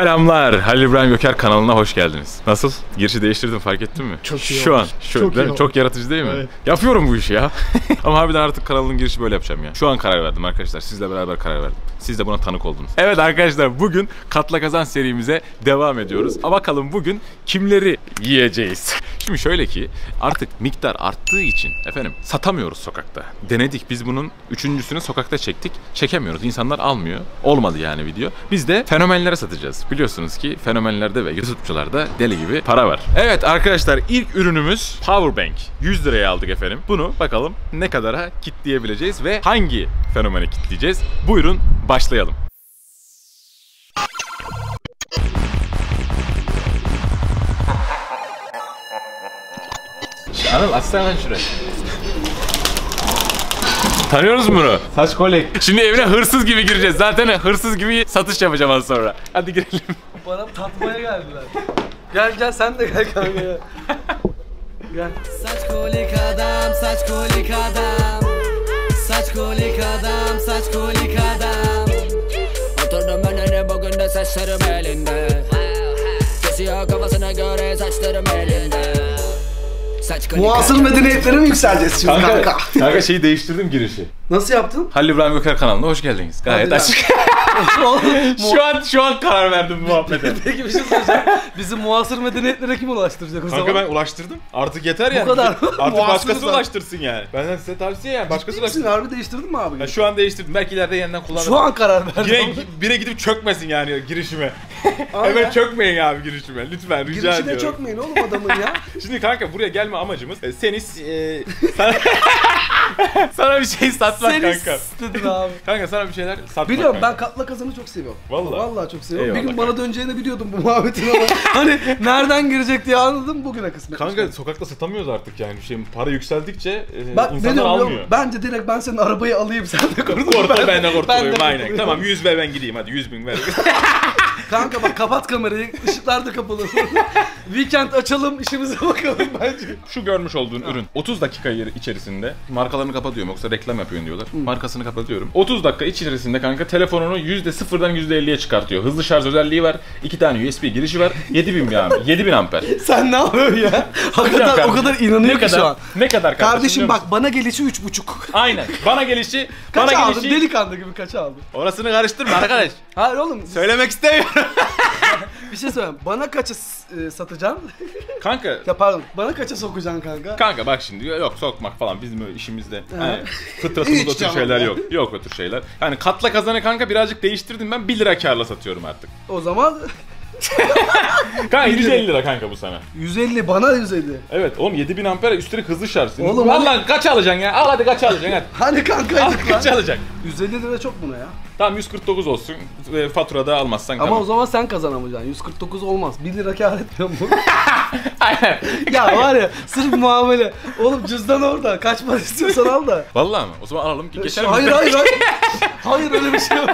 Selamlar. Halil İbrahim Göker kanalına hoş geldiniz. Nasıl? Girişi değiştirdim fark ettin mi? Çok iyi Şu an. olmuş. Şu, Çok değil iyi mi? Çok yaratıcı değil mi? Evet. Yapıyorum bu işi ya. Ama harbiden artık kanalın girişi böyle yapacağım ya. Şu an karar verdim arkadaşlar. Sizle beraber karar verdim. Siz de buna tanık oldunuz. Evet arkadaşlar bugün Katla Kazan serimize devam ediyoruz. Ama bakalım bugün kimleri yiyeceğiz? Şimdi şöyle ki artık miktar arttığı için efendim satamıyoruz sokakta. Denedik biz bunun üçüncüsünü sokakta çektik. Çekemiyoruz. İnsanlar almıyor. Olmadı yani video. Biz de fenomenlere satacağız. Biliyorsunuz ki fenomenlerde ve YouTube'cularda deli gibi para var. Evet arkadaşlar ilk ürünümüz Powerbank. 100 liraya aldık efendim. Bunu bakalım ne kadara kitleyebileceğiz ve hangi fenomeni kitleyeceğiz? Buyurun başlayalım. Anıl açsana lan şurayı. Tanıyoruz mu bunu? Saç kolek. Şimdi evine hırsız gibi gireceğiz. Zaten hırsız gibi satış yapacağım az sonra. Hadi girelim. Bana tatmaya geldiler. gel gel sen de gel kanka ya. gel. Saç kolik adam, saç kolik adam Saç kolik adam, saç kolik adam saçlarım elinde Kesiyor kafasına göre saçlarım elinde Saç Muasır medeniyetlere mi yükseleceğiz şimdi kanka? kanka şeyi değiştirdim girişi. Nasıl yaptın? Halil İbrahim Göker kanalına hoş geldiniz. Gayet Hadi açık. Şu an şu an karar verdim bu muhabbete. Peki bir şey söyleyeceğim. Bizi muasır medeniyetlere kim ulaştıracak o Kanka zaman? ben ulaştırdım. Artık yeter yani. kadar. Artık başkası ulaştırsın yani. Benden size tavsiye yani. Başkası Ciddi ulaştırsın. Harbi değiştirdin mi abi? Ya şu an değiştirdim. Belki ileride yeniden kullanırım. Şu an karar verdim. Yine bire gidip çökmesin yani girişime. Hemen çökmeyin abi girişime. Lütfen rica Girişine ediyorum. çökmeyin oğlum adamın ya. Şimdi kanka buraya gelme amacımız e, seni e, sana, sana bir şey satmak Seni kanka. istedin abi. Kanka sana bir şeyler satmak Biliyorum ben kanka. Katla kazanı çok seviyorum. Vallahi. Vallahi çok seviyorum. Eyvallah bir gün bana döneceğini biliyordum bu muhabbetin ama hani nereden girecek diye anladım bugüne kısmet. Kanka sokakta satamıyoruz artık yani. Şey, para yükseldikçe e, Bak insanlar diyorum almıyor. musun? Bence direkt ben senin arabayı alayım sen de kurtul. Kurtul ben de Ben kurtulayım de aynen. kurtulayım. Tamam 100 ver ben gideyim hadi 100 bin ver. Kanka bak kapat kamerayı, ışıklar da kapalı. Weekend açalım, işimize bakalım bence. Şu görmüş olduğun ürün 30 dakika içerisinde markalarını kapatıyorum yoksa reklam yapıyorsun diyorlar. Markasını kapatıyorum. 30 dakika içerisinde kanka telefonunu %0'dan %50'ye çıkartıyor. Hızlı şarj özelliği var. 2 tane USB girişi var. 7000 bir amper. 7000 amper. Sen ne yapıyorsun ya? Hakikaten o kadar inanıyor ne ki şu an. Ne kadar kardeşim, Kardeşim biliyor bak bana gelişi üç buçuk. Aynen. Bana gelişi, bana Kaç aldın? gelişi. Delikanlı gibi kaç aldın? Orasını karıştırma arkadaş. Hayır oğlum Söylemek istemiyorum. Bir şey söyleyeyim. Bana kaça s- e, satacaksın? kanka ya pardon bana kaça sokacaksın kanka? Kanka bak şimdi yok sokmak falan bizim öyle işimizde hani fıtratımızda o tür şeyler yok. Yok o tür şeyler. Yani katla kazanı kanka birazcık değiştirdim ben 1 lira karla satıyorum artık. O zaman Kanka 150 lira kanka bu sana. 150 bana 150. Evet oğlum 7000 amper üstelik hızlı şarj. Oğlum, Vallahi kaç alacaksın ya? Al hadi kaç alacaksın hadi. Hani Al kankaydık kaç lan. alacaksın? 150 lira çok buna ya. Tamam 149 olsun. E, faturada almazsan Ama tamam. o zaman sen kazanamayacaksın. 149 olmaz. 1 lira kar etmiyor mu? Aynen. ya var ya sırf muamele. Oğlum cüzdan orada. Kaç para istiyorsan al da. Vallahi mi? O zaman alalım ki geçelim. hayır hayır hayır. hayır öyle bir şey yok.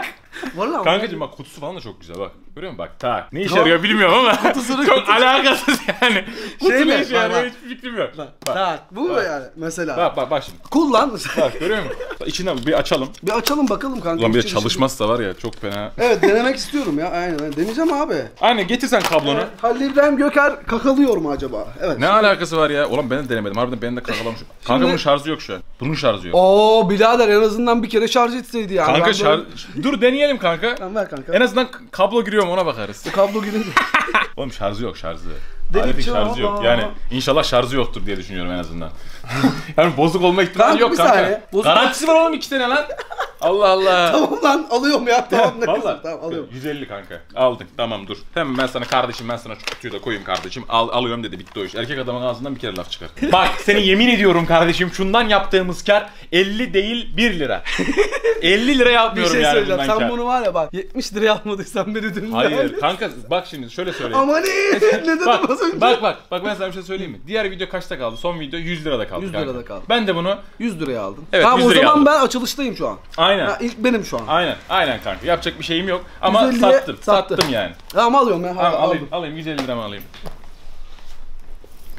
Vallahi Kankacım bak kutusu falan da çok güzel bak. Görüyor musun bak tak. Ne işe Tamam. yarıyor bilmiyorum ama Kutusunu- çok alakasız yani. Kutu Şey ne işe Bak, yarıyor bak. hiç fikrim yok. Bak, Tak bu mu yani mesela? bak bak bak şimdi. Kullan. Bak görüyor musun? İçinden bir açalım. bir açalım bakalım kanka. Ulan bir de İçeri- çalışmazsa var ya çok fena. Evet denemek istiyorum ya aynen. aynen. Deneyeceğim abi. Aynen getirsen kablonu. Halil İbrahim Göker kakalıyor mu acaba? Evet. Ne alakası var ya? Ulan ben de denemedim. Harbiden benim de kakalamış. Kanka bunun şarjı yok şu an. Bunun şarjı yok. Oo birader en azından bir kere şarj etseydi yani. kanka Ben şarj... böyle- Dur deneyelim kanka. Tamam ver kanka. En azından kablo giriyor mu ona bakarız. Kablo girince. Oğlum şarjı yok şarjı. Aletin şarjı yok. Yani inşallah şarjı yoktur diye düşünüyorum en azından. yani bozuk olma ihtimali yok kanka. Bozuk- Garantisi var oğlum iki tane lan. Allah Allah. tamam lan alıyorum ya tamam ne kızım Valla. tamam alıyorum. 150 kanka. Aldık tamam dur. Hemen ben sana kardeşim ben sana şu kutuyu da koyayım kardeşim. Al, alıyorum dedi bitti o iş. Erkek adamın ağzından bir kere laf çıkar. Bak seni yemin ediyorum kardeşim şundan yaptığımız kar 50 değil 1 lira. 50 lira Bir yapmıyorum şey yani söyleyeceğim bundan sen kar. bunu var ya bak 70 liraya almadıysan beni dün Hayır kanka bak şimdi şöyle söyleyeyim. Aman iyi ne dedim az Bak, önce? bak bak bak ben sana bir şey söyleyeyim mi? Diğer video kaçta kaldı? Son video 100 lirada kaldı 100 kanka. lirada kaldı. Ben de bunu 100 liraya aldın. Evet, tamam 100 o liraya zaman aldım. ben açılıştayım şu an. aynen. Ha, ilk benim şu an. Aynen, aynen kanka. Yapacak bir şeyim yok ama 150'ye sattım. sattı. Sattım yani. Tamam alıyorum ben. Tamam, aldım. alayım, alayım 150 liramı alayım.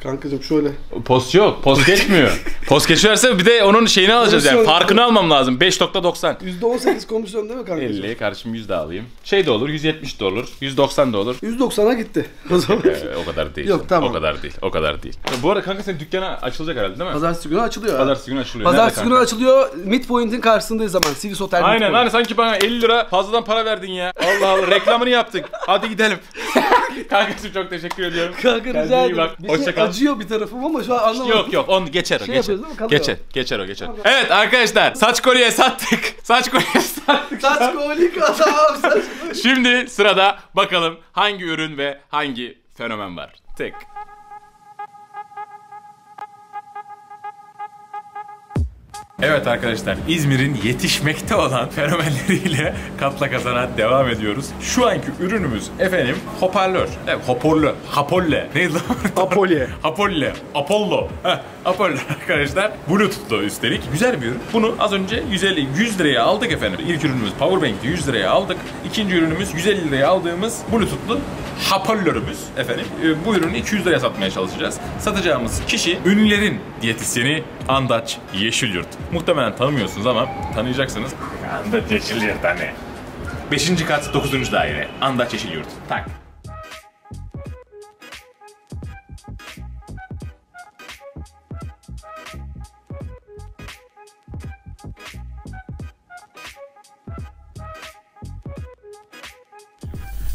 Kankacım şöyle. Post yok. Post geçmiyor. Post geçerse bir de onun şeyini alacağız yani. Farkını almam lazım. 5.90. %18 komisyon değil mi kankacım? 50 kardeşim 100 de alayım. Şey de olur 170 de olur. 190 da olur. 190'a gitti. O zaman. Ee, o kadar değil. Yok, tamam. O kadar değil. O kadar değil. Ya, bu arada kanka senin dükkana açılacak herhalde değil mi? Pazartesi günü açılıyor. Pazartesi günü açılıyor. Pazartesi günü açılıyor. Midpoint'in karşısındayız zaman. Sivis Otel Aynen hani sanki bana 50 lira fazladan para verdin ya. Allah Allah reklamını yaptık. Hadi gidelim. Kankacığım çok teşekkür ediyorum. Kanka rica ederim. bak. Acıyor bir tarafım ama şu an anlamadım. Yok yok onu geçer o Şey geçer. yapıyoruz değil mi? Kalıyor. Geçer. Geçer o geçer. Evet arkadaşlar saç kolye sattık. Saç kolye sattık. Saç kolik adam saç Şimdi sırada bakalım hangi ürün ve hangi fenomen var. Tek. Evet arkadaşlar İzmir'in yetişmekte olan fenomenleriyle katla kazana devam ediyoruz. Şu anki ürünümüz efendim hoparlör. Evet, hoparlör. Hapolle. Neydi lan? Apolye. Apollo. Apollo. Heh, Apollo arkadaşlar. Bluetooth'lu üstelik. Güzel bir ürün. Bunu az önce 150 100 liraya aldık efendim. İlk ürünümüz Powerbank'ti 100 liraya aldık. İkinci ürünümüz 150 liraya aldığımız Bluetooth'lu hoparlörümüz efendim. Ee, Bu ürünü 200 liraya satmaya çalışacağız. Satacağımız kişi ünlülerin diyetisyeni Andaç Yeşilyurt. Muhtemelen tanımıyorsunuz ama tanıyacaksınız. Andaç Yeşilyurt hani. 5. kat 9. daire. Andaç Yeşilyurt. Tak.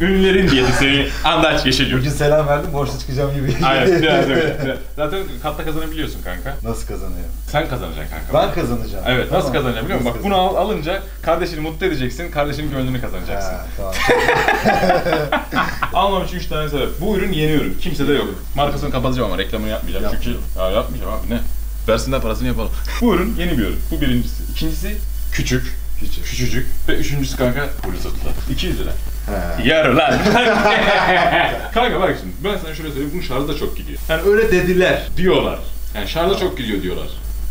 Ünlülerin diyetisyeni Andaç Yeşilyurt. Bugün selam verdim, borçlu çıkacağım gibi. Aynen biraz öyle. Biraz. Zaten katta kazanabiliyorsun kanka. Nasıl kazanıyor? Sen kazanacaksın kanka. Ben kazanacağım. Evet nasıl Tamam. kazanacaksın biliyor musun? Bak Nasıl bunu al, alınca kardeşini mutlu edeceksin, kardeşinin gönlünü kazanacaksın. Ha, tamam. Almam için 3 tane sebep. Bu ürün yeni ürün. Kimse de yok. Markasını kapatacağım ama reklamını yapmayacağım. Yap. Çünkü ya yapmayacağım abi ne? Versinler parasını yapalım. Bu ürün yeni bir ürün. Bu birincisi. İkincisi küçük. Küçük. Küçücük. Ve üçüncüsü kanka Bluetooth'lu. 200 lira. He. Yarı lan. kanka bak şimdi ben sana şöyle söyleyeyim. Bunun şarjı da çok gidiyor. Yani öyle dediler. Diyorlar. Yani şarjı çok gidiyor diyorlar.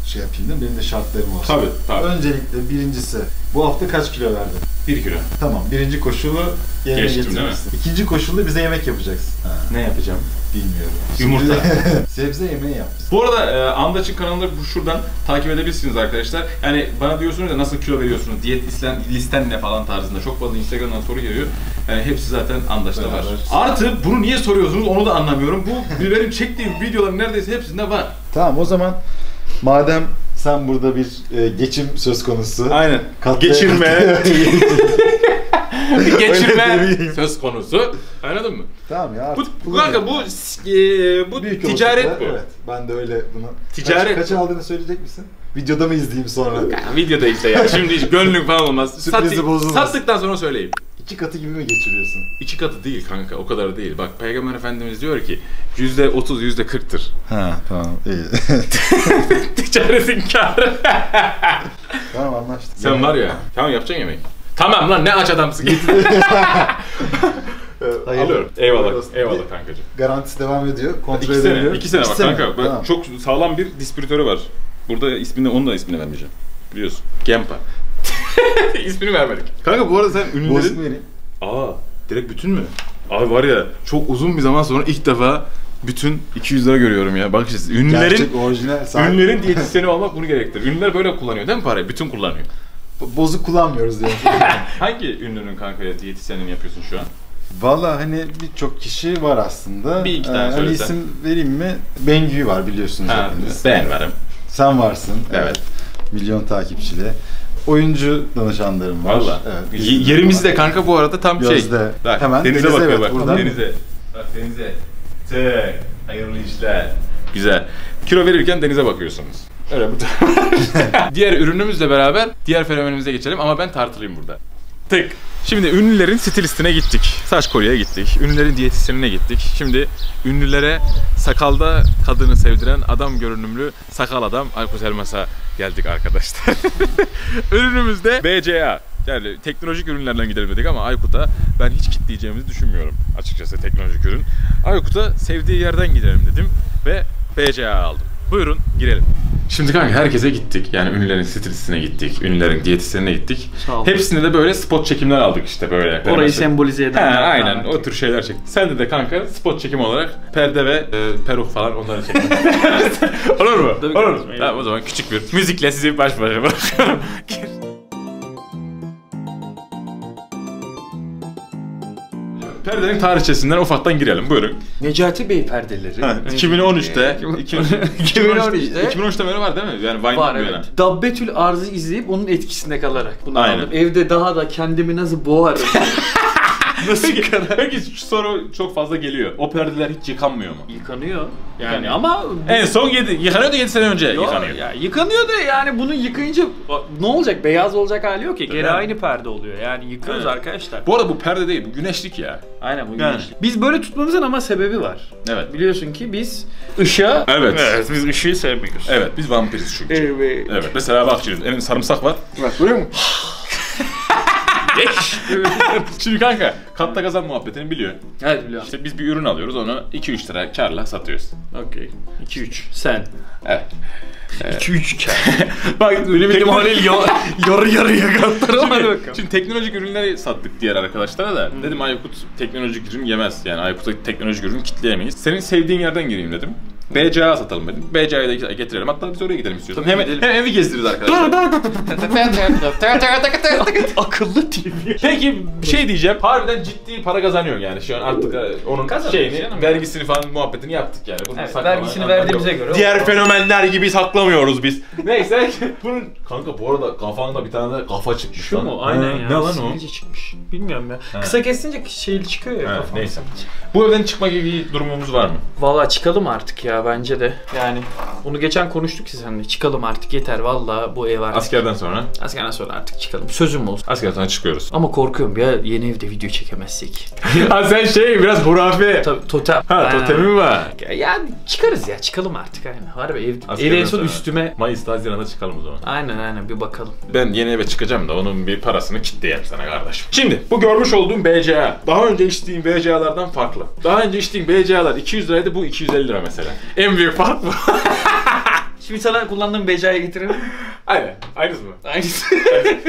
Şey yapayım mi? Benim de şartlarım olsun. Tabii, tabii. Öncelikle birincisi, bu hafta kaç kilo verdin? 1 kilo. Tamam, birinci koşulu yerine Geçtim, değil mi? getirmişsin. İkinci koşulu bize yemek yapacaksın. Ne yapacağım? Bilmiyorum. Yumurta. Sebze yemeği yapmışsın. Bu arada e, Andaç'ın kanalını bu şuradan takip edebilirsiniz arkadaşlar. Yani bana diyorsunuz ya nasıl kilo veriyorsunuz, diyet listen, listen ne falan tarzında çok fazla Instagram'dan soru geliyor. Yani hepsi zaten Andaç'ta var. Beraber. Artı bunu niye soruyorsunuz onu da anlamıyorum. Bu benim çektiğim videoların neredeyse hepsinde var. Tamam, o zaman madem sen burada bir e, geçim söz konusu. Aynen. Katlı- Geçirme. Geçirme söz konusu. Anladın mı? Tamam ya Bu, artık bu kanka bu e, bu Büyük ticaret bu. Evet, ben de öyle bunu. Ticaret Kaç, kaç aldığını söyleyecek misin? Videoda mı izleyeyim sonra? Ya, videoda işte ya. Şimdi hiç gönlün falan olmaz. Sürprizi Sat- bozulmaz. Sattıktan sonra söyleyeyim. İki katı gibi mi geçiriyorsun? İki katı değil kanka o kadar değil. Bak Peygamber Efendimiz diyor ki yüzde otuz yüzde kırktır. Ha tamam iyi. Ticaretin karı. tamam anlaştık. Sen var ya tamam yapacaksın yemek. Tamam lan ne aç adamsın. Hayırlı. Alıyorum. Eyvallah. Eyvallah kankacığım. Garantisi devam ediyor. Kontrol İki sene. ediliyor. iki sene bak kanka. Bak, Tamam. Çok sağlam bir distribütörü var. Burada ismini onun da ismini vermeyeceğim. Biliyorsun. Gempa. İsmini vermedik. Kanka bu arada sen ünlülerin... vereyim? Aa direkt bütün mü? Abi var ya çok uzun bir zaman sonra ilk defa bütün 200 lira görüyorum ya. Bak işte ünlülerin Gerçek orijinal. Ünlülerin diyetisyeni olmak bunu gerektirir. Ünlüler böyle kullanıyor değil mi parayı? Bütün kullanıyor. bozuk kullanmıyoruz diye. Hangi ünlünün kanka diyetisyenliğini yapıyorsun şu an? Valla hani birçok kişi var aslında. Bir iki tane hani söylesen. isim vereyim mi? Bengü var biliyorsunuz Ha, hepiniz. ben varım. Sen varsın. Evet. Milyon takipçili. Oyuncu danışanlarım var. Valla. Evet, Y- bizim Yerimiz var. de kanka bu arada tam şey. Gözde. Bak, Hemen denize, denize, bakıyor evet, bak. buradan. Denize. Bak denize. Tek. Hayırlı işler. Güzel. Kilo verirken denize bakıyorsunuz. Öyle bu. diğer ürünümüzle beraber diğer fenomenimize geçelim ama ben tartılıyım burada. Tık. Şimdi ünlülerin stilistine gittik. Saç kolyeye gittik. Ünlülerin diyetisyenine gittik. Şimdi ünlülere sakalda kadını sevdiren adam görünümlü sakal adam Aykut Elmas'a geldik arkadaşlar. Ürünümüzde BCA. Yani teknolojik ürünlerden gidelim dedik ama Aykut'a ben hiç kitleyeceğimizi düşünmüyorum açıkçası teknolojik ürün. Aykut'a sevdiği yerden gidelim dedim ve BCA aldım. Buyurun girelim. Şimdi kanka herkese gittik. Yani ünlülerin stilistine gittik. Ünlülerin diyetisyenine gittik. Hepsinde de böyle spot çekimler aldık işte böyle. Orayı Mesela- sembolize He, eden. aynen o tür şeyler çektik. Sen de de kanka spot çekim olarak perde ve e, peruk falan onları çektik. Olur mu? Tabii Olur. kardeşim, Tamam o zaman küçük bir müzikle sizi baş başa bırakıyorum. Perdenin tarihçesinden ufaktan girelim. Buyurun. Necati Bey perdeleri. Ha, 2013'te 2013'te 2013'te 2013'te beri var değil mi? Yani Vine'dan Var evet. yana. Dabbetül Arz'ı izleyip onun etkisinde kalarak bunu Aynen. aldım. Evde daha da kendimi nasıl boğarım. nasıl Peki, peki şu soru çok fazla geliyor. O perdeler hiç yıkanmıyor mu? Yıkanıyor. Yani Yıkanıyor. ama En son 7 yıkanıyordu 7 sene önce Yok, yıkanıyor. Ya, yıkanıyor da yani bunu yıkayınca ne olacak? Beyaz olacak hali yok ki. Geri Evet. aynı perde oluyor. Yani yıkıyoruz Evet. arkadaşlar. Bu arada bu perde değil, bu güneşlik ya. Aynen bu Yani. güneşli. Biz böyle tutmamızın ama sebebi var. Evet. Biliyorsun ki biz ışığa... Evet. biz ışığı sevmiyoruz. Evet, biz vampiriz çünkü. Evet. Evet, mesela bak şimdi elimde sarımsak var. Bak görüyor musun? Şimdi kanka, katta kazan muhabbetini biliyor. Evet biliyorum. İşte biz bir ürün alıyoruz, onu 2-3 lira karla satıyoruz. Okey. 2-3. Sen. Evet. 2-3 kar. Bak öyle bir Halil yarı yarıya katlar ama hadi bakalım. şimdi teknolojik ürünleri sattık diğer arkadaşlara da. Dedim Aykut teknolojik ürün yemez. Yani Aykut'a teknolojik ürün kitleyemeyiz. Senin sevdiğin yerden gireyim dedim. BCA satalım dedim. BCA'yı da getirelim. Hatta biz oraya gidelim istiyorsan. Hem, hem evi gezdiririz arkadaşlar. Akıllı TV. Peki bir şey diyeceğim. Harbiden ciddi para kazanıyor yani şu an artık e, onun Kazanıyor şeyini, canım. vergisini falan muhabbetini yaptık yani. Bunu Evet, saklama- vergisini anlamı verdiğimize yok. göre Diğer fenomenler gibi saklamıyoruz biz. Neyse. Bunun kanka bu arada kafanda bir tane de kafa çıkmış Şu lan. mu? Aynen Ha, ya. Ne lan o? Sivilce çıkmış. Bilmiyorum ya. Kısa kesince şeyli çıkıyor ya Evet, kafam. neyse. Bu evden çıkma gibi bir durumumuz var mı? Valla çıkalım artık ya bence de. Yani bunu geçen konuştuk ki seninle. Çıkalım artık yeter valla bu ev artık. Askerden sonra. Askerden sonra artık çıkalım. Sözüm olsun. Askerden sonra çıkıyoruz. Ama korkuyorum ya yeni evde video çekemezsek. ha sen şey biraz hurafe. Tabii totem. Ha totemi var. Ya- Yani çıkarız ya çıkalım artık aynen. Harbi ev, Askerden ev en son sonra. üstüme. Mayıs'ta Haziran'da çıkalım o zaman. Aynen aynen bir bakalım. Ben yeni eve çıkacağım da onun bir parasını kitleyeyim sana kardeşim. Şimdi bu görmüş olduğum BCA. Daha önce içtiğim BCA'lardan farklı. Daha önce içtiğim BCA'lar 200 liraydı bu 250 lira mesela. En büyük fark bu. Şimdi sana kullandığım becaya getirelim. Aynen. Aynısı mı? Aynısı.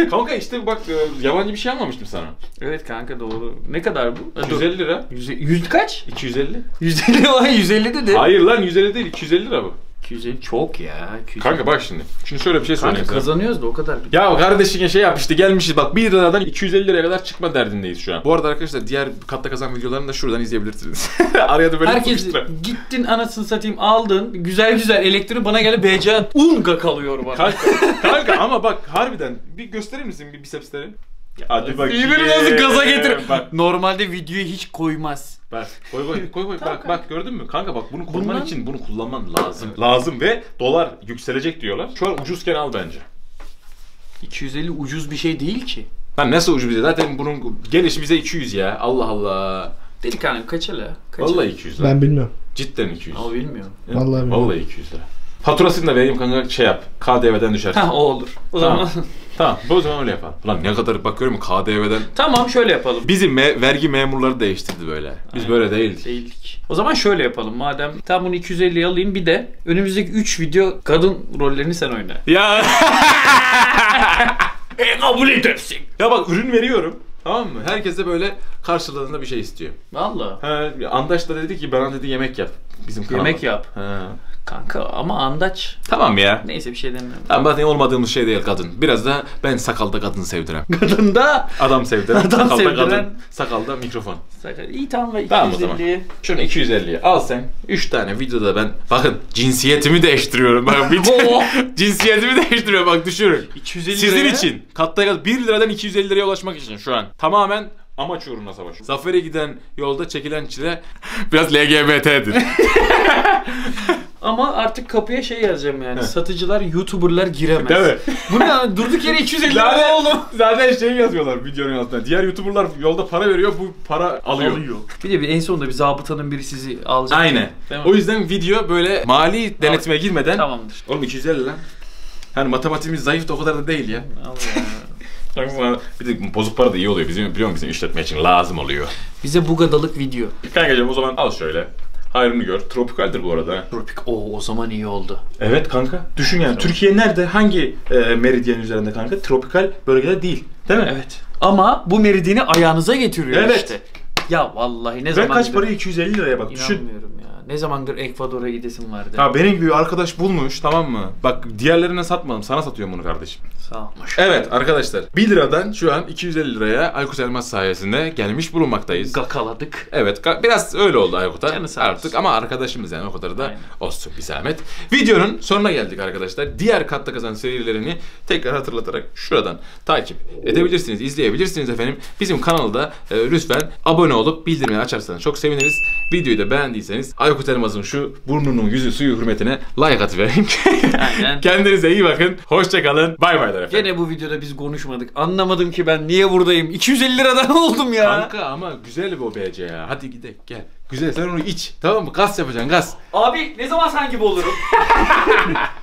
Kanka işte bak e, yabancı bir şey almamıştım sana. evet kanka doğru. Ne kadar bu? 150 lira. Yüz, yüz kaç? 250. 150 var 150 dedi. Hayır lan 150 değil 250 lira bu. 250 çok ya. 250. Kanka bak şimdi. Şimdi şöyle bir şey Kanka söyleyeyim sana. kazanıyoruz da o kadar. Ya kardeşine şey yap işte gelmişiz bak 1 liradan 250 liraya kadar çıkma derdindeyiz şu an. Bu arada arkadaşlar diğer katta kazan videolarını da şuradan izleyebilirsiniz. Araya da böyle Herkes gittin anasını satayım aldın güzel güzel elektriği bana geldi BCA unga kalıyor bana. Kanka, kanka ama bak harbiden bir gösterir misin bir bisepsleri? Hadi bakayım. İğneni nasıl gaza getir. Bak Normalde videoyu hiç koymaz. bak koy koy koy koy bak bak gördün mü? Kanka bak bunu koruman Bundan- için bunu kullanman lazım. Lazım ve dolar yükselecek diyorlar. Şu an ucuzken al bence. 250 ucuz bir şey değil ki. Lan nasıl ucuz bir de zaten bunun gelişi bize 200 ya. Allah Allah. Delikanlı kaç hele? Kaç Vallahi 200 lira. Ben bilmiyorum. Cidden 200. Ama bilmiyorum. Vallahi bilmiyorum. Vallahi 200 lira. Faturasını da vereyim kanka şey yap. KDV'den düşer. Heh o olur. O Tamam. zaman tamam. Bu zaman öyle yapalım. Lan ne kadar bakıyorum KDV'den. tamam şöyle yapalım. Bizim me- vergi memurları değiştirdi böyle. Biz böyle değildik. Değildik. O zaman şöyle yapalım. Madem tam bunu 250'ye alayım bir de önümüzdeki 3 video kadın rollerini sen oyna. Ya. e kabul edersin. Ya bak ürün veriyorum. Tamam mı? Herkes de böyle karşılığında bir şey istiyor. Valla. Ha, Andaş da dedi ki bana dedi yemek yap. Bizim kanala. Yemek yap. Ha. Kanka ama andaç. Tamam ya. Neyse bir şey demiyorum. Tamam zaten olmadığımız şey değil kadın. Biraz da ben sakalda kadın sevdirem. Kadında Adam sevdiren, Adam sakalda sevdiren. kadın. Sakalda mikrofon. sakal. İyi tamam ve Tamam o zaman. 250'ye. Şunu 250'ye al sen. 3 tane videoda ben bakın cinsiyetimi değiştiriyorum. Bak bir Oo. cinsiyetimi değiştiriyorum bak düşürün. 250 Sizin liraya. için katta 1 liradan 250 liraya ulaşmak için şu an tamamen amaç uğruna savaş. Zafer'e giden yolda çekilen çile biraz LGBT'dir. Ama artık kapıya şey yazacağım yani. Satıcılar, YouTuber'lar giremez. Değil mi? Bu ne lan? Durduk yere 250 lira Zaten, oğlum. zaten şey yazıyorlar videonun altına. Diğer YouTuber'lar yolda para veriyor bu para alıyor. Bir de bir en sonunda bir zabıtanın biri sizi alacak. Aynen. O yüzden video böyle mali denetime girmeden Tamamdır. Oğlum 250 lan. Hani matematiğimiz zayıf da o kadar da değil ya. Allah. Bir de bozuk para da iyi oluyor. Bizim biliyor musun bizim işletme için lazım oluyor. Bize bu gadalık video. Kankacığım o zaman al şöyle. Hayrını gör. Tropikaldir bu arada. Tropik. Oo o zaman iyi oldu. Evet kanka. Düşün yani Türkiye nerede? Hangi e, meridyen üzerinde kanka? Tropikal bölgede değil. Değil mi? Evet. Ama bu meridini ayağınıza getiriyor Evet. işte. Ya vallahi ne Ve zamandır... kaç para? 250 liraya bak düşün. İnanmıyorum. Ne zamandır Ekvador'a gidesim vardı. Ha benim gibi bir arkadaş bulmuş tamam mı? Bak diğerlerine satmadım. Sana satıyorum bunu kardeşim. Sağ ol. Evet arkadaşlar 1 liradan şu an 250 liraya Aykut Elmas sayesinde gelmiş bulunmaktayız. Gakaladık. Evet ga- biraz öyle oldu Aykut'a Canı sağ artık ama arkadaşımız yani o kadar da Aynen. olsun bir zahmet. Videonun sonuna geldik arkadaşlar. Diğer katta kazan serilerini tekrar hatırlatarak şuradan takip edebilirsiniz, izleyebilirsiniz efendim. Bizim kanalda e, lütfen abone olup bildirimleri açarsanız çok seviniriz. Videoyu da beğendiyseniz Aykut Elmas'ın şu burnunun yüzü suyu hürmetine like atıverin. Aynen. Kendinize iyi bakın. Hoşçakalın. Bay bay efendim. Gene bu videoda biz konuşmadık. Anlamadım ki ben niye buradayım. 250 liradan oldum ya. Kanka ama güzel bu BC ya. Hadi gidelim gel. Güzel sen onu iç. Tamam mı? Gaz yapacaksın gaz. Abi ne zaman sen gibi olurum?